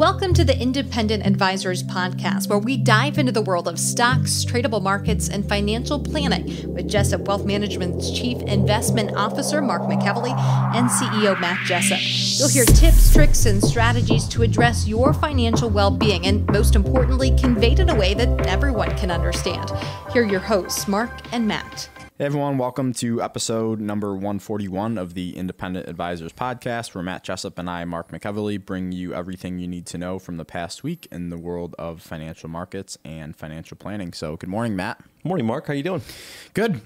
Welcome to the Independent Advisors Podcast, where we dive into the world of stocks, tradable markets, and financial planning with Jessup Wealth Management's Chief Investment Officer, Mark McEvily, and CEO, Matt Jessup. You'll hear tips, tricks, and strategies to address your financial well being and, most importantly, conveyed in a way that everyone can understand. Here are your hosts, Mark and Matt. Hey everyone, welcome to episode number 141 of the Independent Advisors Podcast, where Matt Jessup and I, Mark McEvily, bring you everything you need to know from the past week in the world of financial markets and financial planning. So, good morning, Matt. Morning, Mark. How you doing? Good.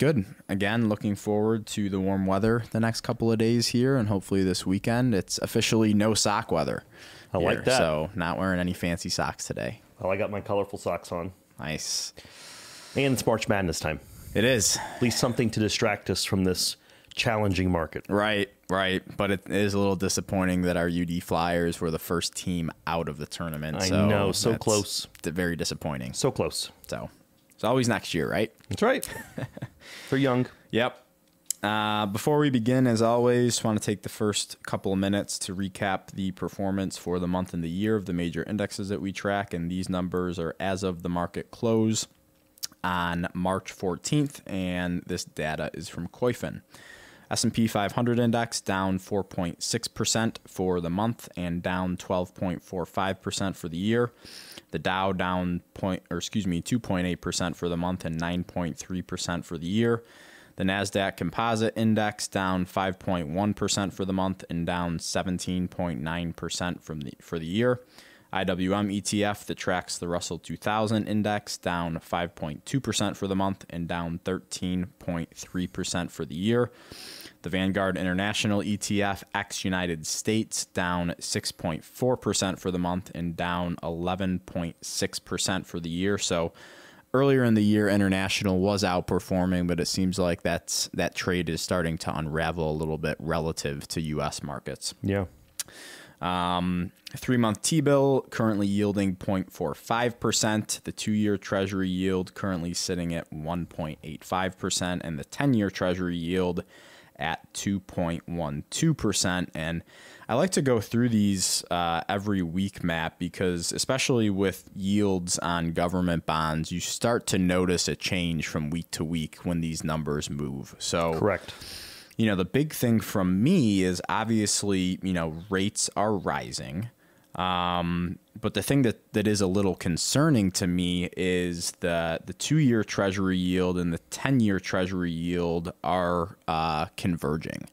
Good. Again, looking forward to the warm weather the next couple of days here, and hopefully this weekend. It's officially no sock weather. I here, like that. So, not wearing any fancy socks today. Oh, I got my colorful socks on. Nice. And it's March Madness time. It is. At least something to distract us from this challenging market. Right, right. But it is a little disappointing that our UD Flyers were the first team out of the tournament. I so know, so close. Very disappointing. So close. So it's always next year, right? That's right. For young. Yep. Uh, before we begin, as always, want to take the first couple of minutes to recap the performance for the month and the year of the major indexes that we track, and these numbers are as of the market close on March 14th, and this data is from Koyfin. S&P 500 index down 4.6% for the month and down 12.45% for the year. The Dow down point or excuse me 2.8% for the month and 9.3% for the year. The Nasdaq Composite Index down 5.1% for the month and down 17.9% from the for the year. IWM ETF that tracks the Russell 2000 index down 5.2% for the month and down 13.3% for the year. The Vanguard International ETF ex United States down 6.4% for the month and down 11.6% for the year. So earlier in the year international was outperforming, but it seems like that's that trade is starting to unravel a little bit relative to US markets. Yeah. Um, three month T bill currently yielding 0.45%. The two year Treasury yield currently sitting at 1.85%, and the 10 year Treasury yield at 2.12%. And I like to go through these uh, every week, Matt, because especially with yields on government bonds, you start to notice a change from week to week when these numbers move. So, correct you know, the big thing from me is obviously, you know, rates are rising. Um, but the thing that, that is a little concerning to me is the the two year Treasury yield and the ten year Treasury yield are uh, converging,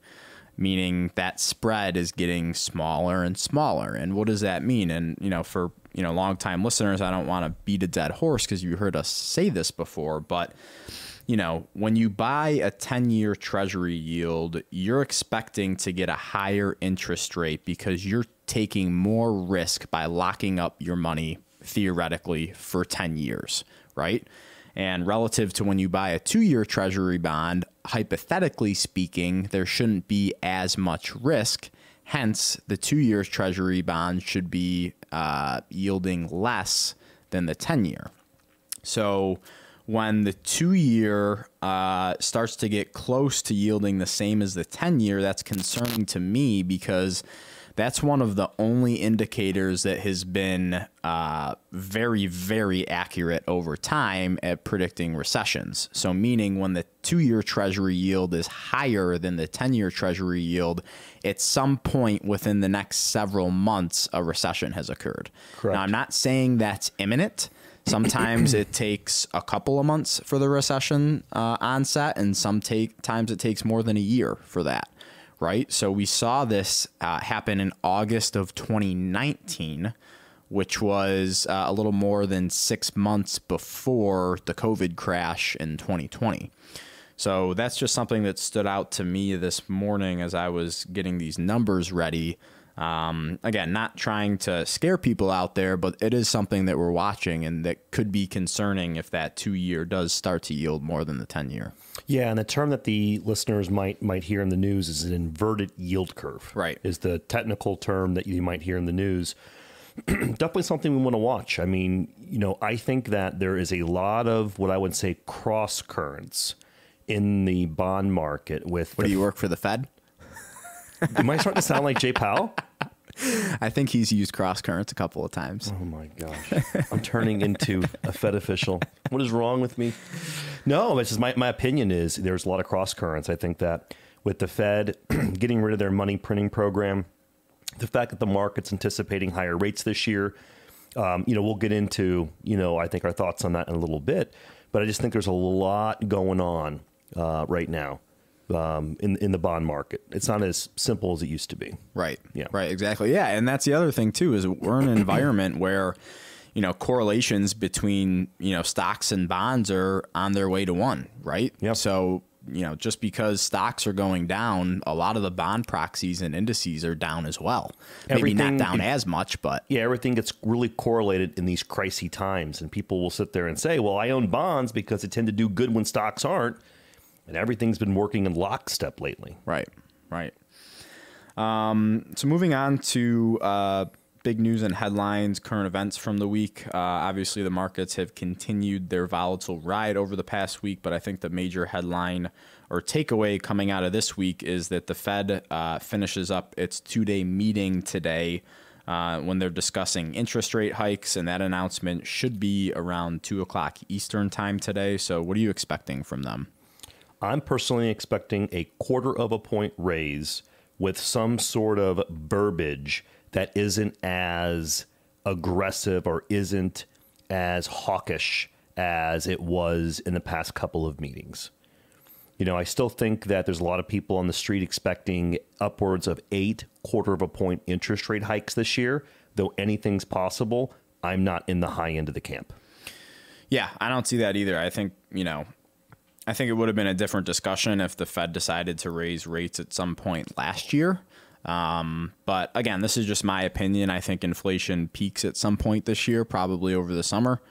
meaning that spread is getting smaller and smaller. And what does that mean? And you know, for you know, long time listeners, I don't want to beat a dead horse because you heard us say this before, but you know, when you buy a 10 year treasury yield, you're expecting to get a higher interest rate because you're taking more risk by locking up your money theoretically for 10 years, right? And relative to when you buy a two year treasury bond, hypothetically speaking, there shouldn't be as much risk. Hence, the two year treasury bond should be uh, yielding less than the 10 year. So, when the two year uh, starts to get close to yielding the same as the 10 year, that's concerning to me because that's one of the only indicators that has been uh, very, very accurate over time at predicting recessions. So, meaning when the two year treasury yield is higher than the 10 year treasury yield, at some point within the next several months, a recession has occurred. Correct. Now, I'm not saying that's imminent. Sometimes it takes a couple of months for the recession uh, onset, and some take times it takes more than a year for that. Right. So we saw this uh, happen in August of 2019, which was uh, a little more than six months before the COVID crash in 2020. So that's just something that stood out to me this morning as I was getting these numbers ready. Um, again, not trying to scare people out there, but it is something that we're watching and that could be concerning if that two year does start to yield more than the 10 year. Yeah, and the term that the listeners might might hear in the news is an inverted yield curve. Right. Is the technical term that you might hear in the news. Definitely something we want to watch. I mean, you know, I think that there is a lot of what I would say cross currents in the bond market with What do you work for the Fed? Am I starting to sound like Jay Powell? I think he's used cross currents a couple of times. Oh my gosh. I'm turning into a Fed official. What is wrong with me? No, it's just my, my opinion is there's a lot of cross currents. I think that with the Fed getting rid of their money printing program, the fact that the market's anticipating higher rates this year, um, you know, we'll get into, you know, I think our thoughts on that in a little bit. But I just think there's a lot going on uh, right now um, in in the bond market. It's not as simple as it used to be. Right. Yeah. Right. Exactly. Yeah. And that's the other thing too is we're in an environment where you know correlations between you know stocks and bonds are on their way to one. Right. Yep. So you know just because stocks are going down, a lot of the bond proxies and indices are down as well. Maybe not down as much, but yeah, everything gets really correlated in these crisy times, and people will sit there and say, "Well, I own bonds because they tend to do good when stocks aren't," and everything's been working in lockstep lately. Right, right. Um, so moving on to uh, big news and headlines, current events from the week. Uh, obviously, the markets have continued their volatile ride over the past week, but I think the major headline or takeaway coming out of this week is that the Fed uh, finishes up its two-day meeting today. Uh, when they're discussing interest rate hikes, and that announcement should be around two o'clock Eastern time today. So, what are you expecting from them? I'm personally expecting a quarter of a point raise with some sort of verbiage that isn't as aggressive or isn't as hawkish as it was in the past couple of meetings. You know, I still think that there's a lot of people on the street expecting upwards of eight quarter of a point interest rate hikes this year. Though anything's possible, I'm not in the high end of the camp. Yeah, I don't see that either. I think, you know, I think it would have been a different discussion if the Fed decided to raise rates at some point last year. Um, but again, this is just my opinion. I think inflation peaks at some point this year, probably over the summer.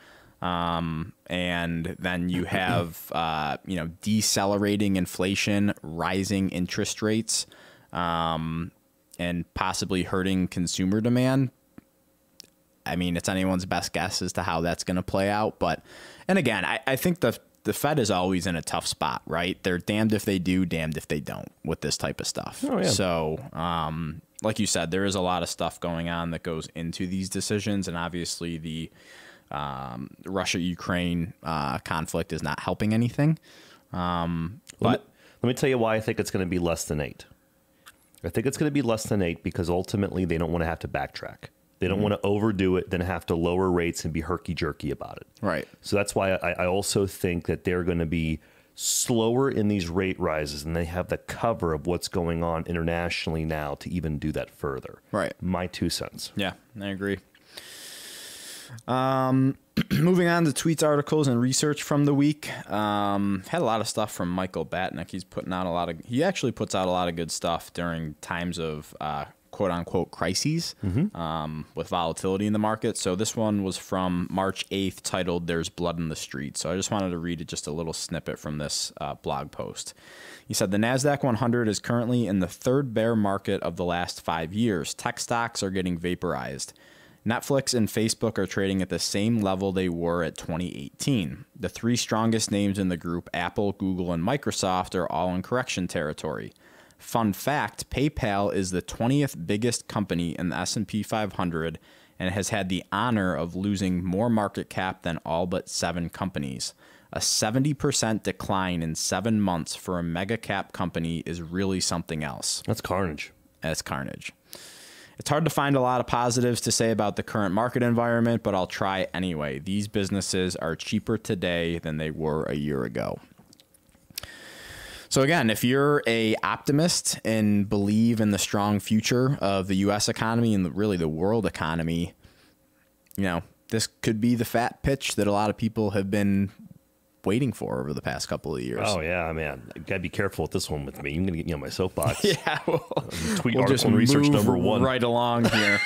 Um, and then you have, uh, you know, decelerating inflation, rising interest rates, um, and possibly hurting consumer demand. I mean, it's anyone's best guess as to how that's going to play out. But, and again, I, I think the the Fed is always in a tough spot, right? They're damned if they do, damned if they don't with this type of stuff. Oh, yeah. So, um, like you said, there is a lot of stuff going on that goes into these decisions, and obviously the um, Russia Ukraine uh, conflict is not helping anything. Um, Let but me, let me tell you why I think it's going to be less than eight. I think it's going to be less than eight because ultimately they don't want to have to backtrack. They don't want to overdo it, then have to lower rates and be herky jerky about it. right, So that's why I, I also think that they're going to be slower in these rate rises and they have the cover of what's going on internationally now to even do that further. Right. My two cents. Yeah, I agree. Um, moving on to tweets, articles, and research from the week. Um, had a lot of stuff from Michael Batnick. He's putting out a lot of. He actually puts out a lot of good stuff during times of uh, quote unquote crises um, with volatility in the market. So this one was from March eighth, titled "There's Blood in the Street." So I just wanted to read it just a little snippet from this uh, blog post. He said the Nasdaq 100 is currently in the third bear market of the last five years. Tech stocks are getting vaporized. Netflix and Facebook are trading at the same level they were at 2018. The three strongest names in the group, Apple, Google, and Microsoft, are all in correction territory. Fun fact, PayPal is the 20th biggest company in the S&P 500 and has had the honor of losing more market cap than all but 7 companies. A 70% decline in 7 months for a mega cap company is really something else That's carnage. That's carnage. It's hard to find a lot of positives to say about the current market environment, but I'll try anyway. These businesses are cheaper today than they were a year ago. So again, if you're a optimist and believe in the strong future of the US economy and the, really the world economy, you know, this could be the fat pitch that a lot of people have been waiting for over the past couple of years. Oh yeah, man. I gotta be careful with this one with me. You're gonna get me on my soapbox. Yeah, well, Tweet we'll article just research number one. right along here.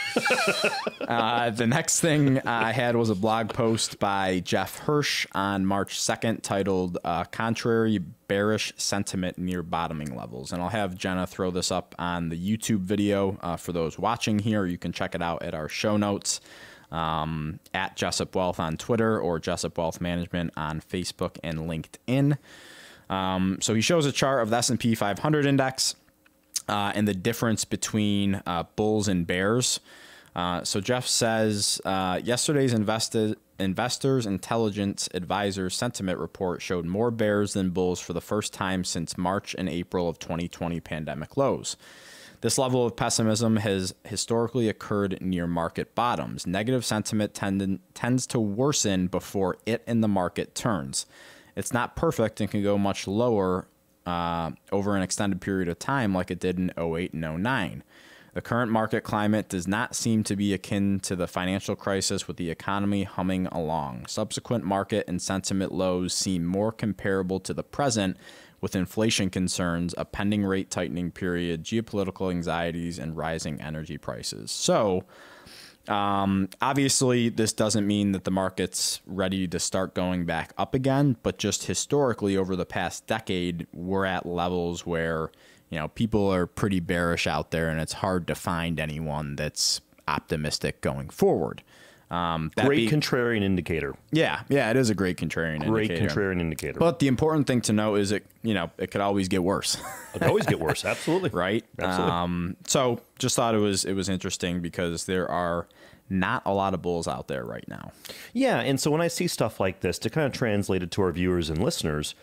uh, the next thing I had was a blog post by Jeff Hirsch on March 2nd titled uh, Contrary Bearish Sentiment Near Bottoming Levels. And I'll have Jenna throw this up on the YouTube video uh, for those watching here. You can check it out at our show notes um, at Jessup Wealth on Twitter or Jessup Wealth Management on Facebook and LinkedIn. Um, so he shows a chart of the S&P 500 index uh, and the difference between uh, bulls and bears. Uh, so Jeff says uh, yesterday's invested investors intelligence advisors sentiment report showed more bears than bulls for the first time since March and April of 2020 pandemic lows. This level of pessimism has historically occurred near market bottoms. Negative sentiment tend, tends to worsen before it and the market turns. It's not perfect and can go much lower uh, over an extended period of time, like it did in 08 and 09. The current market climate does not seem to be akin to the financial crisis with the economy humming along. Subsequent market and sentiment lows seem more comparable to the present with inflation concerns, a pending rate tightening period, geopolitical anxieties, and rising energy prices. So, um, obviously, this doesn't mean that the market's ready to start going back up again, but just historically, over the past decade, we're at levels where you know people are pretty bearish out there, and it's hard to find anyone that's optimistic going forward. Um, great be, contrarian indicator. Yeah, yeah, it is a great contrarian great indicator. contrarian indicator. But the important thing to know is it, you know, it could always get worse. it could always get worse. Absolutely. right. Absolutely. Um, so just thought it was it was interesting because there are not a lot of bulls out there right now. Yeah, and so when I see stuff like this, to kind of translate it to our viewers and listeners,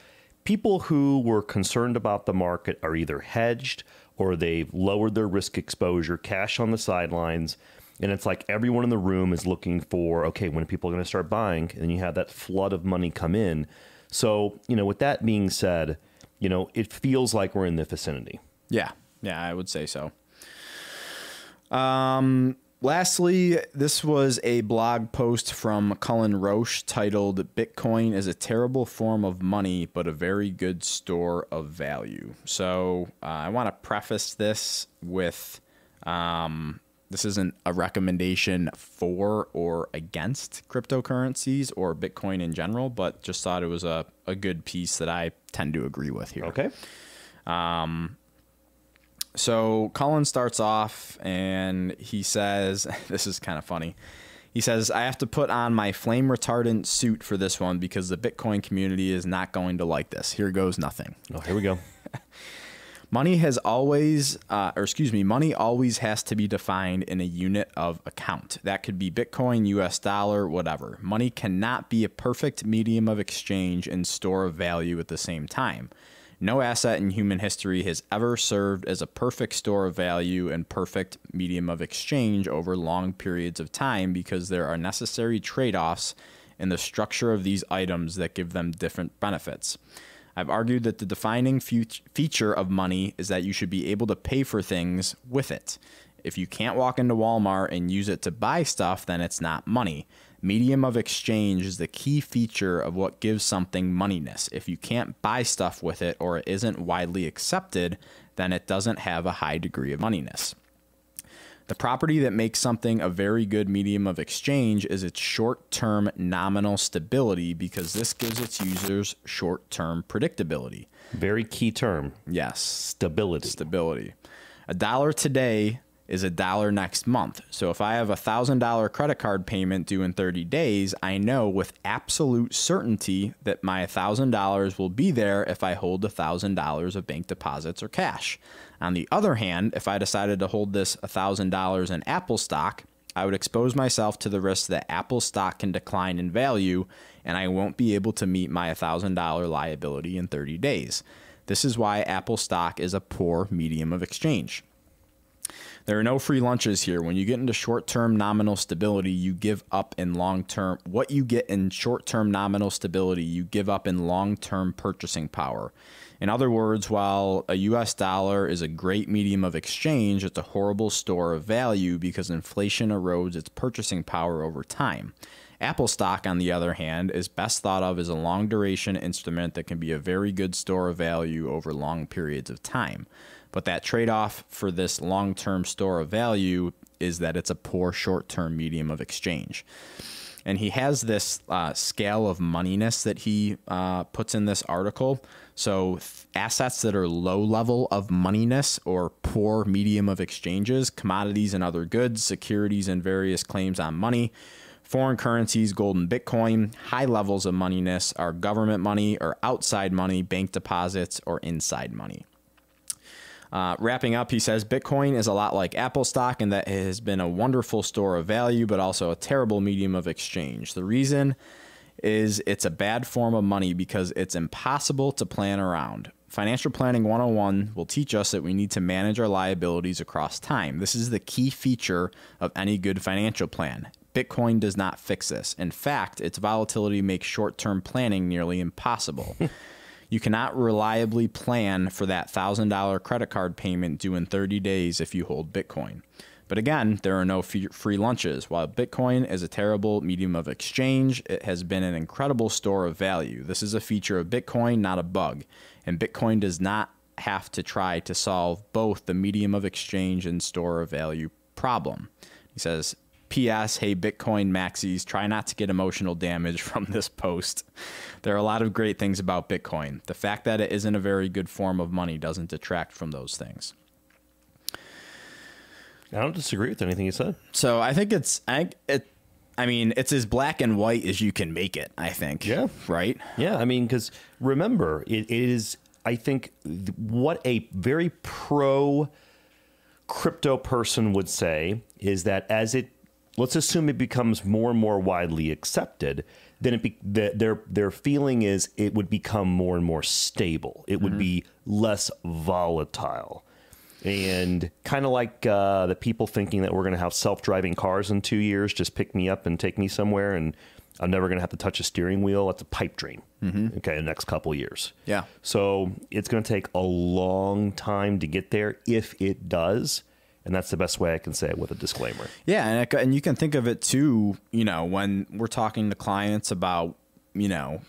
people who were concerned about the market are either hedged or they've lowered their risk exposure, cash on the sidelines and it's like everyone in the room is looking for, okay, when people are going to start buying? And you have that flood of money come in. So, you know, with that being said, you know, it feels like we're in the vicinity. Yeah. Yeah, I would say so. Um, lastly, this was a blog post from Cullen Roche titled Bitcoin is a terrible form of money, but a very good store of value. So uh, I want to preface this with um, this isn't a recommendation for or against cryptocurrencies or Bitcoin in general, but just thought it was a, a good piece that I tend to agree with here. Okay. Um, so Cullen starts off and he says, This is kind of funny. He says, I have to put on my flame retardant suit for this one because the Bitcoin community is not going to like this. Here goes nothing. Oh, here we go. Money has always, uh, or excuse me, money always has to be defined in a unit of account. That could be Bitcoin, US dollar, whatever. Money cannot be a perfect medium of exchange and store of value at the same time. No asset in human history has ever served as a perfect store of value and perfect medium of exchange over long periods of time because there are necessary trade offs in the structure of these items that give them different benefits. I've argued that the defining feature of money is that you should be able to pay for things with it. If you can't walk into Walmart and use it to buy stuff, then it's not money. Medium of exchange is the key feature of what gives something moneyness. If you can't buy stuff with it or it isn't widely accepted, then it doesn't have a high degree of moneyness. The property that makes something a very good medium of exchange is its short term nominal stability because this gives its users short term predictability. Very key term. Yes. Stability. Stability. A dollar today is a dollar next month. So if I have a $1,000 credit card payment due in 30 days, I know with absolute certainty that my $1,000 will be there if I hold $1,000 of bank deposits or cash. On the other hand, if I decided to hold this $1,000 in Apple stock, I would expose myself to the risk that Apple stock can decline in value and I won't be able to meet my $1,000 liability in 30 days. This is why Apple stock is a poor medium of exchange. There are no free lunches here. When you get into short term nominal stability, you give up in long term. What you get in short term nominal stability, you give up in long term purchasing power. In other words, while a US dollar is a great medium of exchange, it's a horrible store of value because inflation erodes its purchasing power over time. Apple stock, on the other hand, is best thought of as a long duration instrument that can be a very good store of value over long periods of time. But that trade off for this long term store of value is that it's a poor short term medium of exchange and he has this uh, scale of moneyness that he uh, puts in this article. So assets that are low level of moneyness or poor medium of exchanges, commodities and other goods, securities and various claims on money, foreign currencies, gold and Bitcoin. High levels of moneyness are government money or outside money, bank deposits, or inside money. Uh, wrapping up, he says Bitcoin is a lot like Apple stock in that it has been a wonderful store of value, but also a terrible medium of exchange. The reason is it's a bad form of money because it's impossible to plan around. Financial Planning 101 will teach us that we need to manage our liabilities across time. This is the key feature of any good financial plan. Bitcoin does not fix this. In fact, its volatility makes short term planning nearly impossible. you cannot reliably plan for that $1,000 credit card payment due in 30 days if you hold Bitcoin. But again, there are no free lunches. While Bitcoin is a terrible medium of exchange, it has been an incredible store of value. This is a feature of Bitcoin, not a bug. And Bitcoin does not have to try to solve both the medium of exchange and store of value problem. He says, P.S. Hey, Bitcoin maxis, try not to get emotional damage from this post. There are a lot of great things about Bitcoin. The fact that it isn't a very good form of money doesn't detract from those things. I don't disagree with anything you said. So I think it's I it. I mean, it's as black and white as you can make it. I think. Yeah. Right. Yeah. I mean, because remember, it, is. I think what a very pro crypto person would say is that as it let's assume it becomes more and more widely accepted, then it be, the, their their feeling is it would become more and more stable. It would mm-hmm. be less volatile, and kind of like uh, the people thinking that we're going to have self driving cars in two years, just pick me up and take me somewhere, and I'm never going to have to touch a steering wheel. That's a pipe dream. Mm-hmm. Okay, the next couple years. Yeah. So it's going to take a long time to get there if it does and that's the best way I can say it with a disclaimer. Yeah, and it, and you can think of it too. You know, when we're talking to clients about, you know,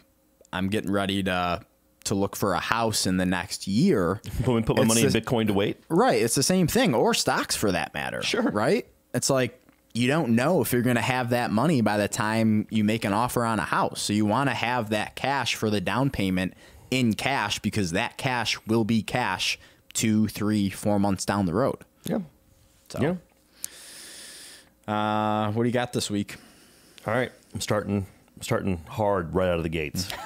I'm getting ready to to look for a house in the next year. Put, we put my money the, in Bitcoin to wait. Right. It's the same thing, or stocks for that matter. Sure. Right. It's like you don't know if you're going to have that money by the time you make an offer on a house. So you want to have that cash for the down payment in cash because that cash will be cash two, three, four months down the road. Yeah. So, yeah. Uh, what do you got this week? All right, I'm starting. I'm starting hard right out of the gates.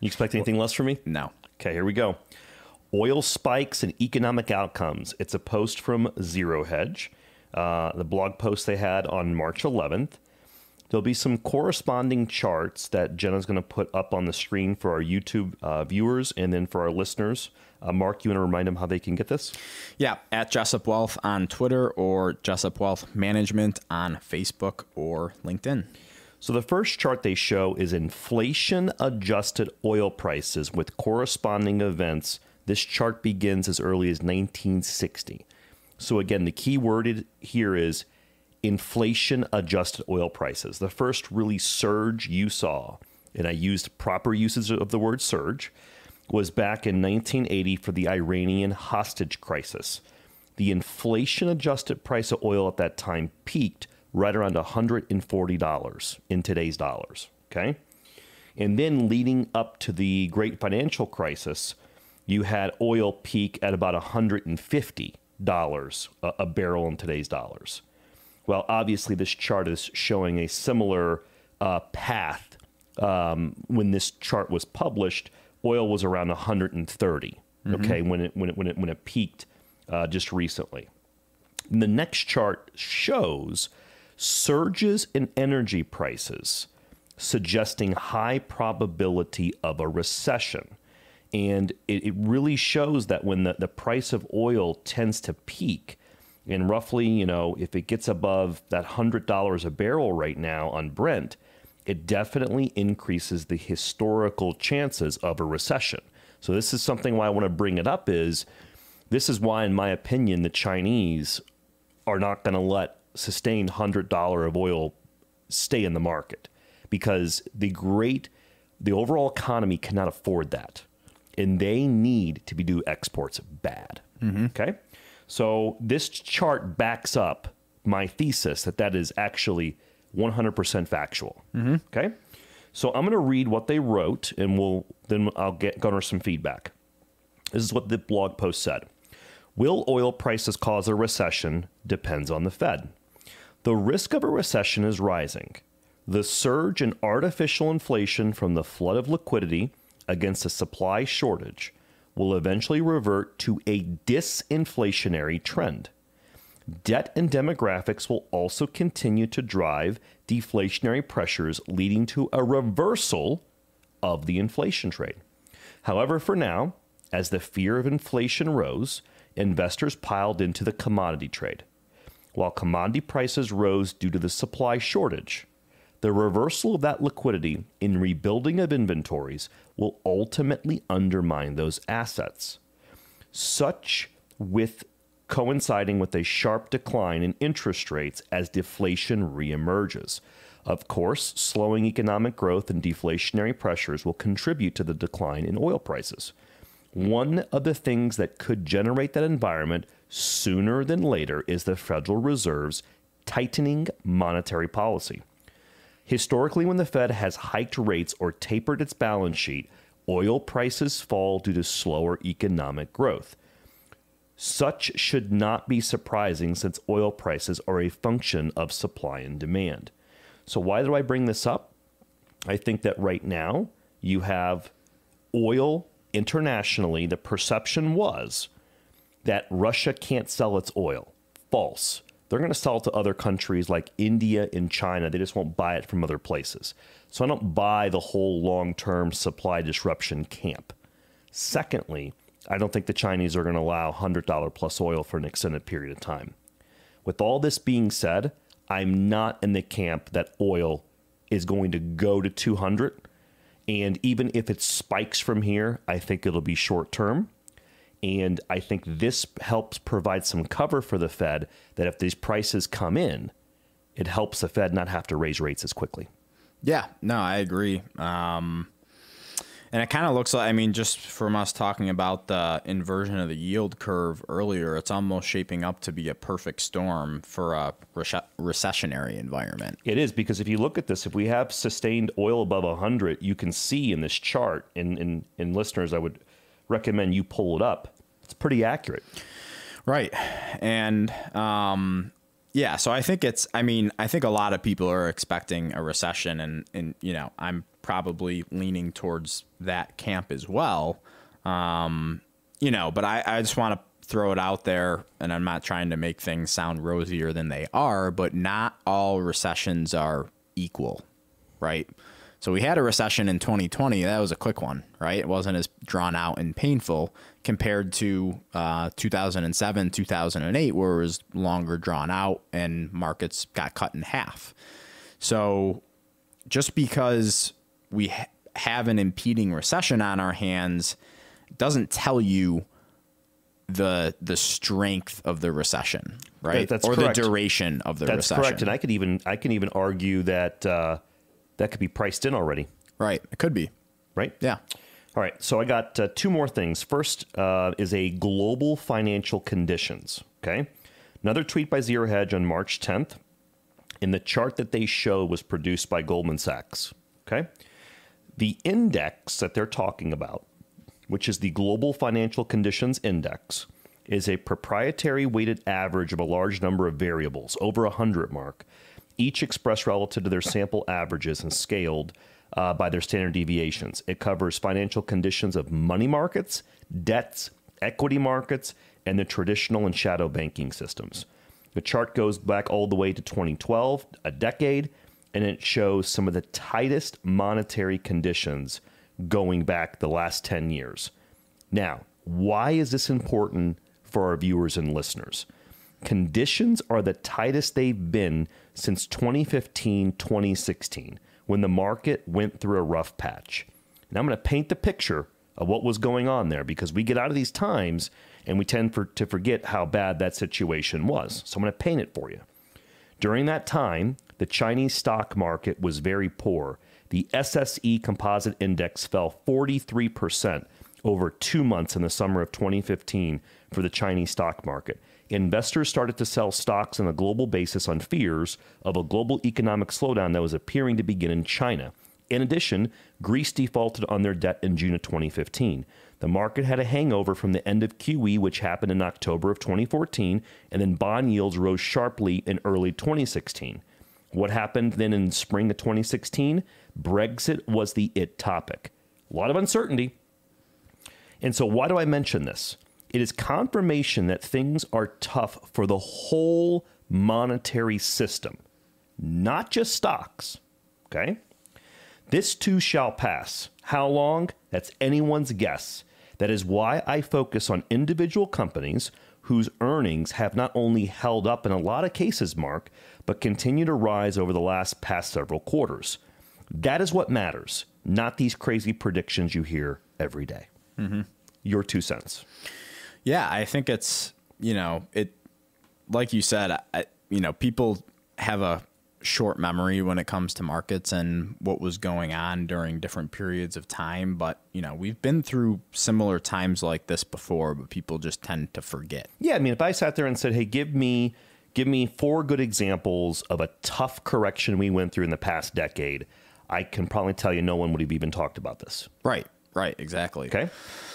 you expect anything less from me? No. Okay, here we go. Oil spikes and economic outcomes. It's a post from Zero Hedge, uh, the blog post they had on March 11th. There'll be some corresponding charts that Jenna's going to put up on the screen for our YouTube uh, viewers and then for our listeners. Uh, Mark, you want to remind them how they can get this? Yeah, at Jessup Wealth on Twitter or Jessup Wealth Management on Facebook or LinkedIn. So the first chart they show is inflation adjusted oil prices with corresponding events. This chart begins as early as 1960. So again, the key word here is inflation adjusted oil prices. The first really surge you saw, and I used proper usage of the word surge, was back in 1980 for the Iranian hostage crisis. The inflation adjusted price of oil at that time peaked right around $140 in today's dollars. Okay. And then leading up to the great financial crisis, you had oil peak at about $150 a, a barrel in today's dollars. Well, obviously, this chart is showing a similar uh, path. Um, when this chart was published, oil was around 130. Mm-hmm. Okay, when it when it when it when it peaked uh, just recently. And the next chart shows surges in energy prices, suggesting high probability of a recession. And it, it really shows that when the, the price of oil tends to peak, and roughly, you know, if it gets above that $100 a barrel right now on Brent, it definitely increases the historical chances of a recession. So this is something why I want to bring it up is this is why in my opinion the Chinese are not going to let sustained $100 of oil stay in the market because the great the overall economy cannot afford that and they need to be do exports bad. Mm-hmm. Okay? So this chart backs up my thesis that that is actually 100% factual. Mm-hmm. Okay. So I'm going to read what they wrote, and we'll then I'll get garner some feedback. This is what the blog post said. Will oil prices cause a recession? Depends on the Fed. The risk of a recession is rising. The surge in artificial inflation from the flood of liquidity against a supply shortage will eventually revert to a disinflationary trend. Debt and demographics will also continue to drive deflationary pressures, leading to a reversal of the inflation trade. However, for now, as the fear of inflation rose, investors piled into the commodity trade. While commodity prices rose due to the supply shortage, the reversal of that liquidity in rebuilding of inventories will ultimately undermine those assets. Such with coinciding with a sharp decline in interest rates as deflation reemerges. Of course, slowing economic growth and deflationary pressures will contribute to the decline in oil prices. One of the things that could generate that environment sooner than later is the Federal Reserve's tightening monetary policy. Historically, when the Fed has hiked rates or tapered its balance sheet, oil prices fall due to slower economic growth. Such should not be surprising since oil prices are a function of supply and demand. So, why do I bring this up? I think that right now you have oil internationally. The perception was that Russia can't sell its oil. False. They're going to sell it to other countries like India and China. They just won't buy it from other places. So I don't buy the whole long term supply disruption camp. Secondly, I don't think the Chinese are going to allow $100 plus oil for an extended period of time. With all this being said, I'm not in the camp that oil is going to go to 200. And even if it spikes from here, I think it'll be short term. And I think this helps provide some cover for the Fed that if these prices come in, it helps the Fed not have to raise rates as quickly. Yeah, no, I agree. Um, and it kind of looks like, I mean, just from us talking about the inversion of the yield curve earlier, it's almost shaping up to be a perfect storm for a recessionary environment. It is because if you look at this, if we have sustained oil above 100, you can see in this chart, and in, in listeners, I would recommend you pull it up it's pretty accurate. Right. And um, yeah, so I think it's, I mean, I think a lot of people are expecting a recession, and, and you know, I'm probably leaning towards that camp as well. Um, you know, but I, I just want to throw it out there, and I'm not trying to make things sound rosier than they are, but not all recessions are equal, right? So we had a recession in 2020. That was a quick one, right? It wasn't as drawn out and painful compared to uh, 2007, 2008, where it was longer drawn out and markets got cut in half. So just because we ha- have an impeding recession on our hands doesn't tell you the the strength of the recession, right? That's or correct. the duration of the That's recession. correct. And I could even I can even argue that uh, that could be priced in already. Right. It could be. Right? Yeah. All right. So I got uh, two more things. First uh, is a global financial conditions. Okay. Another tweet by Zero Hedge on March 10th. In the chart that they show was produced by Goldman Sachs. Okay. The index that they're talking about, which is the Global Financial Conditions Index, is a proprietary weighted average of a large number of variables, over 100 mark, each expressed relative to their sample averages and scaled uh, by their standard deviations. It covers financial conditions of money markets, debts, equity markets, and the traditional and shadow banking systems. The chart goes back all the way to 2012, a decade, and it shows some of the tightest monetary conditions going back the last 10 years. Now, why is this important for our viewers and listeners? Conditions are the tightest they've been since 2015, 2016, when the market went through a rough patch. And I'm going to paint the picture of what was going on there because we get out of these times and we tend for, to forget how bad that situation was. So I'm going to paint it for you. During that time, the Chinese stock market was very poor. The SSE composite index fell 43% over two months in the summer of 2015 for the Chinese stock market investors started to sell stocks on a global basis on fears of a global economic slowdown that was appearing to begin in China. In addition, Greece defaulted on their debt in June of 2015. The market had a hangover from the end of QE, which happened in October of 2014, and then bond yields rose sharply in early 2016. What happened then in spring of 2016? Brexit was the it topic. A lot of uncertainty. And so, why do I mention this? It is confirmation that things are tough for the whole monetary system, not just stocks. Okay? This too shall pass. How long? That's anyone's guess. That is why I focus on individual companies whose earnings have not only held up in a lot of cases, Mark, but continue to rise over the last past several quarters. That is what matters, not these crazy predictions you hear every day. Mm-hmm. Your two cents. Yeah, I think it's, you know, it, like you said, I, you know, people have a short memory when it comes to markets and what was going on during different periods of time. But, you know, we've been through similar times like this before, but people just tend to forget. Yeah. I mean, if I sat there and said, hey, give me, give me four good examples of a tough correction we went through in the past decade, I can probably tell you no one would have even talked about this. Right. Right. Exactly. Okay.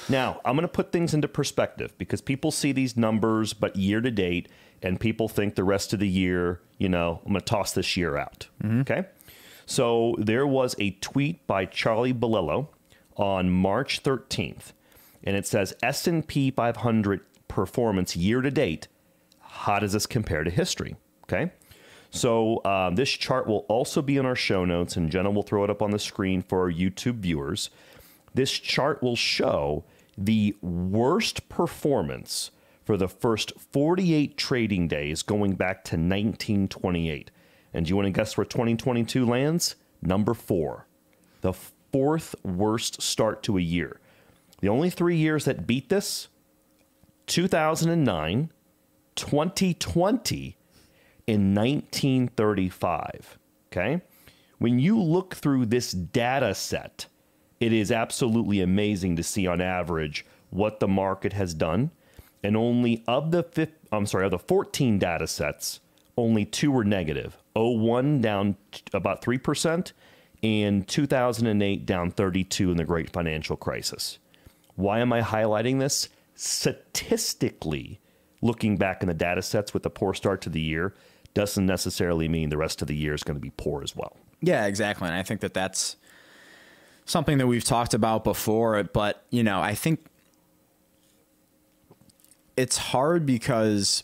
Now, I'm going to put things into perspective because people see these numbers, but year to date, and people think the rest of the year, you know, I'm going to toss this year out. Mm-hmm. Okay. So there was a tweet by Charlie Bilello on March 13th, and it says S&P 500 performance year to date. How does this compare to history? Okay. So um, this chart will also be in our show notes, and Jenna will throw it up on the screen for our YouTube viewers. This chart will show the worst performance for the first 48 trading days going back to 1928. And do you want to guess where 2022 lands? Number four, the fourth worst start to a year. The only three years that beat this 2009, 2020, and 1935. Okay? When you look through this data set, it is absolutely amazing to see on average what the market has done and only of the fifth, I'm sorry, of the 14 data sets, only two were negative. 01 down about 3% and 2008 down 32 in the great financial crisis. Why am I highlighting this? Statistically, looking back in the data sets with a poor start to the year doesn't necessarily mean the rest of the year is going to be poor as well. Yeah, exactly. And I think that that's something that we've talked about before, but you know, I think it's hard because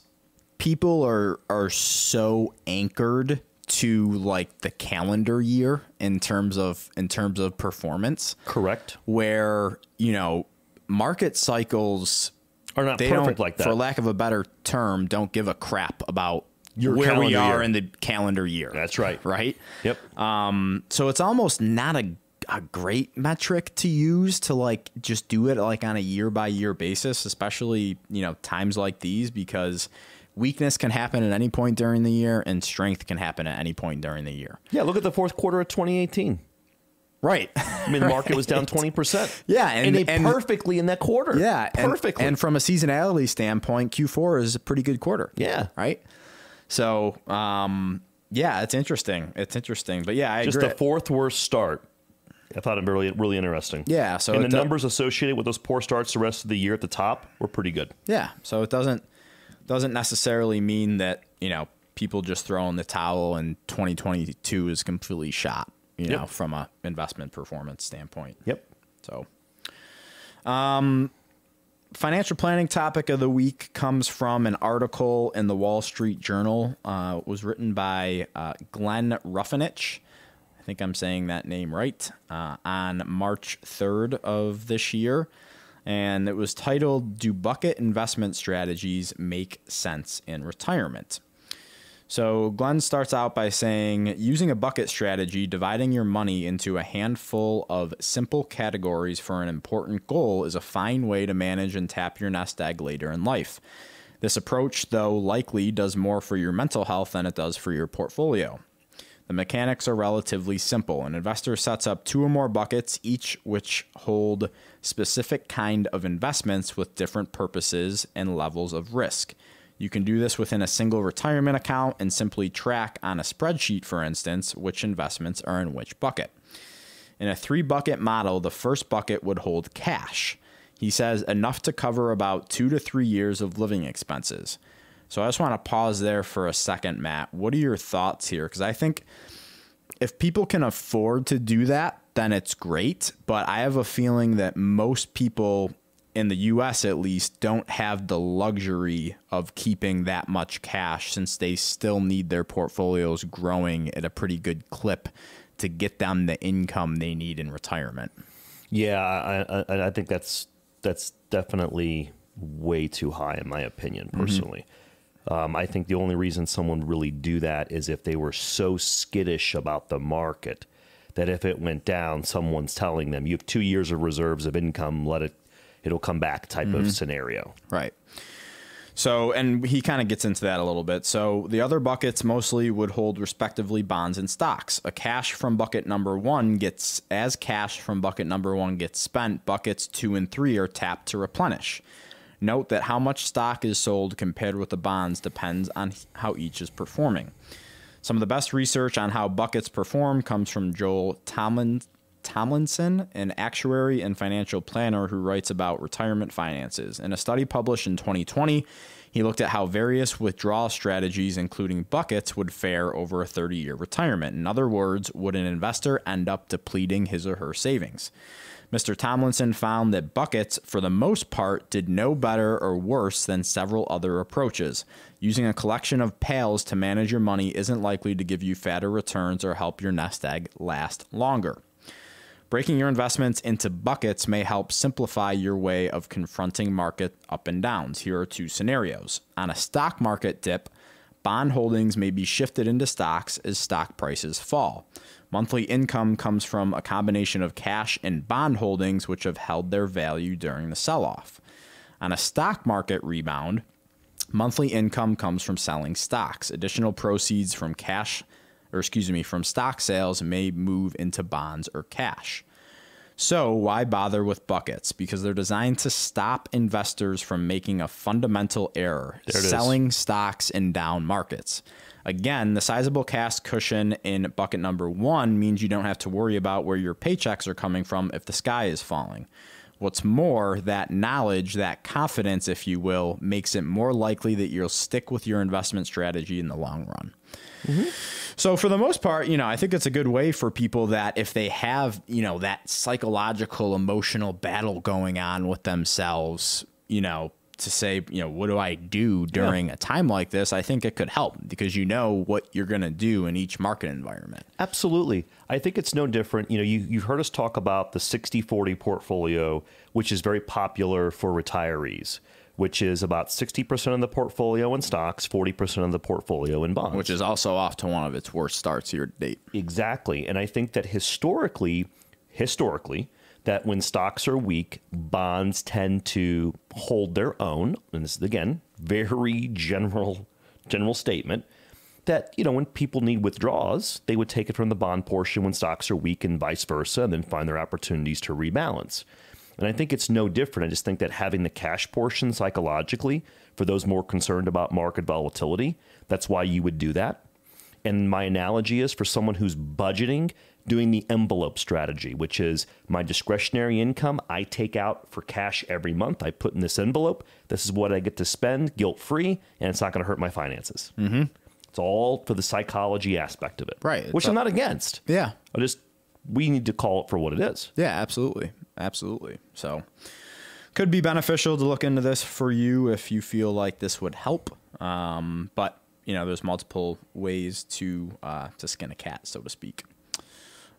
people are are so anchored to like the calendar year in terms of in terms of performance. Correct. Where, you know, market cycles are not perfect like that. For lack of a better term, don't give a crap about Your where we are year. in the calendar year. That's right. Right? Yep. Um, so it's almost not a a great metric to use to like just do it like on a year by year basis, especially, you know, times like these because weakness can happen at any point during the year and strength can happen at any point during the year. Yeah, look at the fourth quarter of 2018. Right. I mean, the market was down 20%. Yeah. And, and, and perfectly in that quarter. Yeah. Perfectly. And, and, from a seasonality standpoint, Q4 is a pretty good quarter. Yeah. Right. So, um, yeah, it's interesting. It's interesting. But yeah, I Just agree. the fourth worst start I thought it really really interesting. Yeah. So and the numbers associated with those poor starts the rest of the year at the top were pretty good. Yeah. So it doesn't doesn't necessarily mean that you know people just throw in the towel and 2022 is completely shot. You yep. know, from a investment performance standpoint. Yep. So, um, financial planning topic of the week comes from an article in the Wall Street Journal. Uh, was written by uh, Glenn Ruffenach think I'm saying that name right, uh, on March 3rd of this year. And it was titled Do Bucket Investment Strategies Make Sense in Retirement? So Glenn starts out by saying using a bucket strategy, dividing your money into a handful of simple categories for an important goal is a fine way to manage and tap your nest egg later in life. This approach, though, likely does more for your mental health than it does for your portfolio. The mechanics are relatively simple. An investor sets up two or more buckets, each which hold specific kind of investments with different purposes and levels of risk. You can do this within a single retirement account and simply track on a spreadsheet, for instance, which investments are in which bucket. In a three bucket model, the first bucket would hold cash. He says enough to cover about two to three years of living expenses. So I just want to pause there for a second, Matt. What are your thoughts here? Because I think if people can afford to do that, then it's great. But I have a feeling that most people in the US at least, don't have the luxury of keeping that much cash since they still need their portfolios growing at a pretty good clip to get them the income they need in retirement. Yeah, I, I, I think that's that's definitely way too high in my opinion, mm-hmm. personally. Um, I think the only reason someone would really do that is if they were so skittish about the market that if it went down, someone's telling them you have two years of reserves of income, let it it'll come back type of scenario. Right. So, and he kind of gets into that a little bit. So, the other buckets mostly would hold respectively bonds and stocks. A cash from bucket number one gets, as cash from bucket number one gets spent, buckets two and three are tapped to replenish. Note that how much stock is sold compared with the bonds depends on how each is performing. Some of the best research on how buckets perform comes from Joel Tomlin, Tomlinson, an actuary and financial planner who writes about retirement finances. In a study published in 2020, he looked at how various withdrawal strategies, including buckets, would fare over a 30 year retirement. In other words, would an investor end up depleting his or her savings? Mr. Tomlinson found that buckets, for the most part, did no better or worse than several other approaches. Using a collection of pails to manage your money isn't likely to give you fatter returns or help your nest egg last longer. Breaking your investments into buckets may help simplify your way of confronting market up and downs. Here are two scenarios. On a stock market dip, bond holdings may be shifted into stocks as stock prices fall. Monthly income comes from a combination of cash and bond holdings, which have held their value during the sell off. On a stock market rebound, monthly income comes from selling stocks. Additional proceeds from cash, or excuse me, from stock sales may move into bonds or cash. So, why bother with buckets? Because they're designed to stop investors from making a fundamental error, it is. selling stocks in down markets. Again, the sizable cash cushion in bucket number one means you don't have to worry about where your paychecks are coming from if the sky is falling. What's more, that knowledge, that confidence, if you will, makes it more likely that you'll stick with your investment strategy in the long run. Mm-hmm. So for the most part, you know, I think it's a good way for people that if they have, you know, that psychological emotional battle going on with themselves, you know, to say, you know, what do I do during a time like this? I think it could help because you know what you're going to do in each market environment. Absolutely. I think it's no different. You know, you, you've heard us talk about the 60 40 portfolio, which is very popular for retirees, which is about 60% of the portfolio in stocks, 40% of the portfolio in bonds. Which is also off to one of its worst starts year to date. Exactly. And I think that historically, historically, that when stocks are weak, bonds tend to hold their own. And this is again very general general statement that you know when people need withdrawals, they would take it from the bond portion when stocks are weak and vice versa, and then find their opportunities to rebalance. And I think it's no different. I just think that having the cash portion psychologically for those more concerned about market volatility, that's why you would do that. And my analogy is for someone who's budgeting, doing the envelope strategy, which is my discretionary income I take out for cash every month. I put in this envelope. This is what I get to spend guilt free, and it's not going to hurt my finances. Mm-hmm. It's all for the psychology aspect of it. Right. Which I'm not against. Yeah. I just, we need to call it for what it is. Yeah, absolutely. Absolutely. So could be beneficial to look into this for you if you feel like this would help. Um, but you know, there's multiple ways to uh, to skin a cat, so to speak.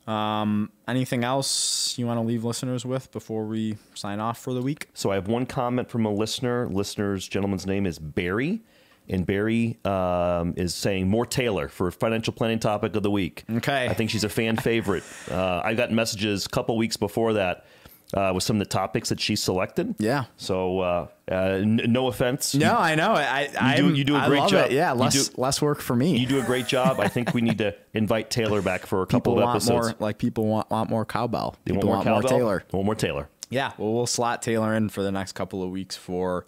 Um, anything else you want to leave listeners with before we sign off for the week? So I have one comment from a listener. Listener's gentleman's name is Barry. And Barry um, is saying more Taylor for financial planning topic of the week. Okay. I think she's a fan favorite. Uh, I got messages a couple weeks before that uh, with some of the topics that she selected. Yeah. So uh, uh, n- no offense. No, I know. I I do- you do a great job. It. Yeah, less do- less work for me. You do a great job. I think we need to invite Taylor back for a couple people of want episodes. more like people want want more cowbell. They people want more want more? Taylor. Want more Taylor. Yeah, well, we'll slot Taylor in for the next couple of weeks for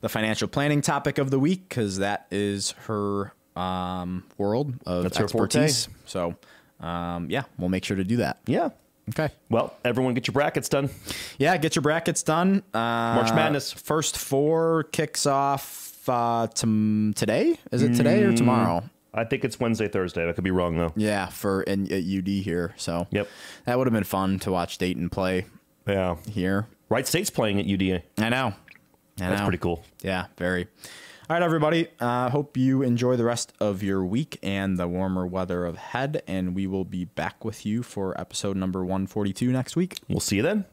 the financial planning topic of the week because that is her um, world of That's her forte. expertise. So, um, yeah, we'll make sure to do that. Yeah. Okay. Well, everyone get your brackets done. Yeah, get your brackets done. Uh, March Madness. First four kicks off uh, tom- today. Is it today Mm. or tomorrow? I think it's Wednesday, Thursday. I could be wrong though. Yeah, for in, at UD here. So Yep. that would have been fun to watch Dayton play Yeah. here. Wright State's playing at UDA. I know. I That's know. pretty cool. Yeah, very. All right, everybody. Uh, hope you enjoy the rest of your week and the warmer weather ahead. And we will be back with you for episode number 142 next week. We'll see you then.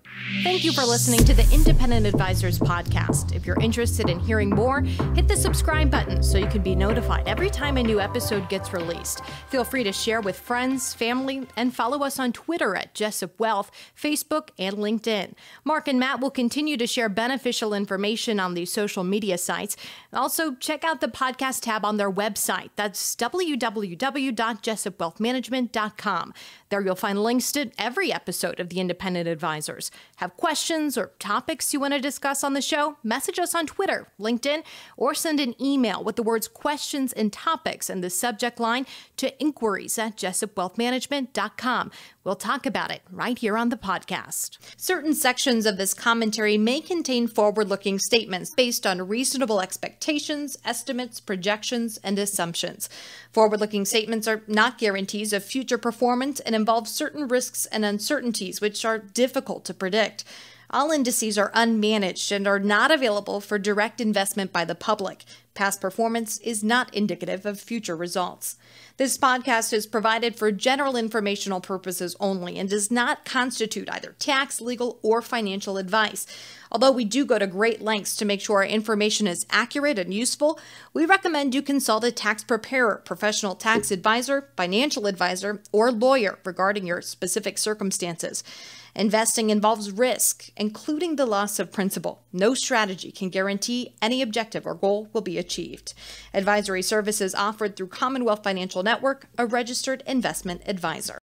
Thank you for listening to the Independent Advisors Podcast. If you're interested in hearing more, hit the subscribe button so you can be notified every time a new episode gets released. Feel free to share with friends, family, and follow us on Twitter at Jessup Wealth, Facebook, and LinkedIn. Mark and Matt will continue to share beneficial information on these social media sites. Also, check out the podcast tab on their website. That's www.jessupwealthmanagement.com. There you'll find links to every episode of the Independent Advisors. Have questions or topics you want to discuss on the show? Message us on Twitter, LinkedIn, or send an email with the words questions and topics in the subject line to inquiries at jessupwealthmanagement.com. We'll talk about it right here on the podcast. Certain sections of this commentary may contain forward looking statements based on reasonable expectations, estimates, projections, and assumptions. Forward looking statements are not guarantees of future performance and involve certain risks and uncertainties which are difficult to predict. All indices are unmanaged and are not available for direct investment by the public. Past performance is not indicative of future results. This podcast is provided for general informational purposes only and does not constitute either tax, legal, or financial advice. Although we do go to great lengths to make sure our information is accurate and useful, we recommend you consult a tax preparer, professional tax advisor, financial advisor, or lawyer regarding your specific circumstances. Investing involves risk, including the loss of principal. No strategy can guarantee any objective or goal will be achieved. Advisory services offered through Commonwealth Financial Network, a registered investment advisor.